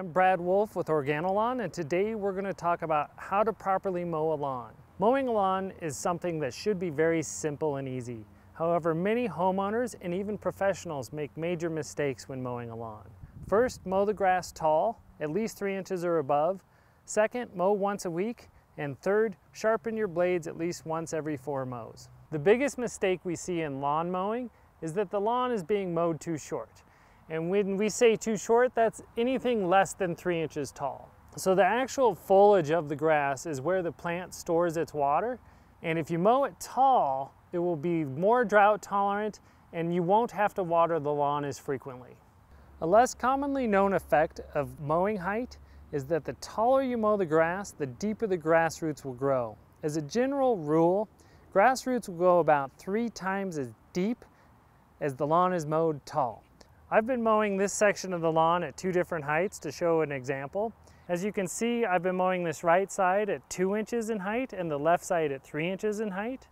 I'm Brad Wolf with Organo-Lawn and today we're going to talk about how to properly mow a lawn. Mowing a lawn is something that should be very simple and easy. However, many homeowners and even professionals make major mistakes when mowing a lawn. First, mow the grass tall, at least three inches or above. Second, mow once a week. And third, sharpen your blades at least once every four mows. The biggest mistake we see in lawn mowing is that the lawn is being mowed too short. And when we say too short, that's anything less than three inches tall. So the actual foliage of the grass is where the plant stores its water. And if you mow it tall, it will be more drought tolerant and you won't have to water the lawn as frequently. A less commonly known effect of mowing height is that the taller you mow the grass, the deeper the grass roots will grow. As a general rule, grass roots will go about three times as deep as the lawn is mowed tall. I've been mowing this section of the lawn at two different heights to show an example. As you can see, I've been mowing this right side at two inches in height and the left side at three inches in height.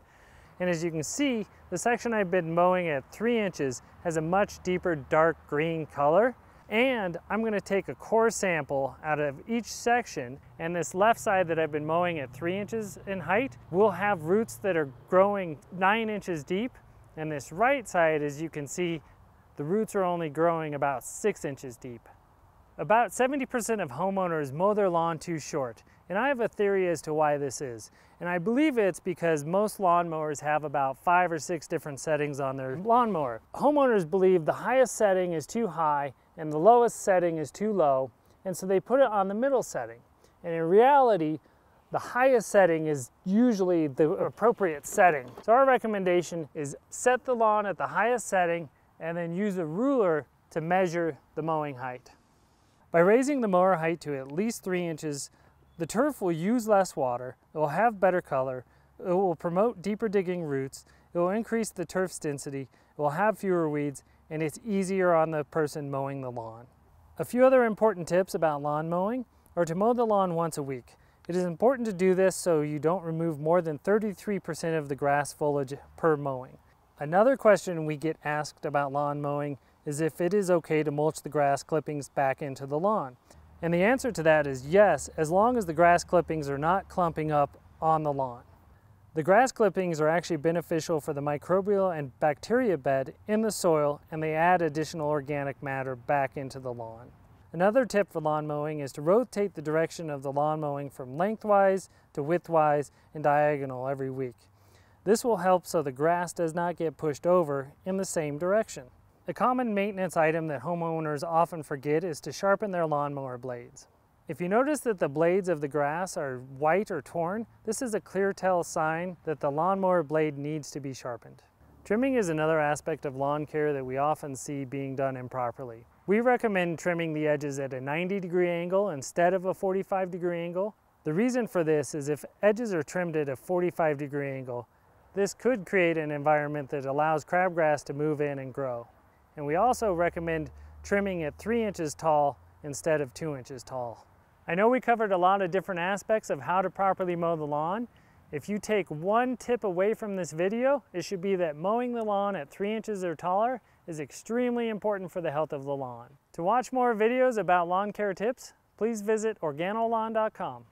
And as you can see, the section I've been mowing at three inches has a much deeper dark green color. And I'm gonna take a core sample out of each section and this left side that I've been mowing at three inches in height will have roots that are growing nine inches deep. And this right side, as you can see, the roots are only growing about six inches deep. About 70% of homeowners mow their lawn too short, and I have a theory as to why this is. And I believe it's because most lawnmowers have about five or six different settings on their lawnmower. Homeowners believe the highest setting is too high and the lowest setting is too low, and so they put it on the middle setting. And in reality, the highest setting is usually the appropriate setting. So our recommendation is set the lawn at the highest setting and then use a ruler to measure the mowing height. By raising the mower height to at least three inches, the turf will use less water, it will have better color, it will promote deeper digging roots, it will increase the turf's density, it will have fewer weeds, and it's easier on the person mowing the lawn. A few other important tips about lawn mowing are to mow the lawn once a week. It is important to do this so you don't remove more than 33% of the grass foliage per mowing. Another question we get asked about lawn mowing is if it is okay to mulch the grass clippings back into the lawn. And the answer to that is yes, as long as the grass clippings are not clumping up on the lawn. The grass clippings are actually beneficial for the microbial and bacteria bed in the soil and they add additional organic matter back into the lawn. Another tip for lawn mowing is to rotate the direction of the lawn mowing from lengthwise to widthwise and diagonal every week. This will help so the grass does not get pushed over in the same direction. A common maintenance item that homeowners often forget is to sharpen their lawnmower blades. If you notice that the blades of the grass are white or torn, this is a clear tell sign that the lawnmower blade needs to be sharpened. Trimming is another aspect of lawn care that we often see being done improperly. We recommend trimming the edges at a 90 degree angle instead of a 45 degree angle. The reason for this is if edges are trimmed at a 45 degree angle, this could create an environment that allows crabgrass to move in and grow. And we also recommend trimming at three inches tall instead of two inches tall. I know we covered a lot of different aspects of how to properly mow the lawn. If you take one tip away from this video, it should be that mowing the lawn at three inches or taller is extremely important for the health of the lawn. To watch more videos about lawn care tips, please visit organolawn.com.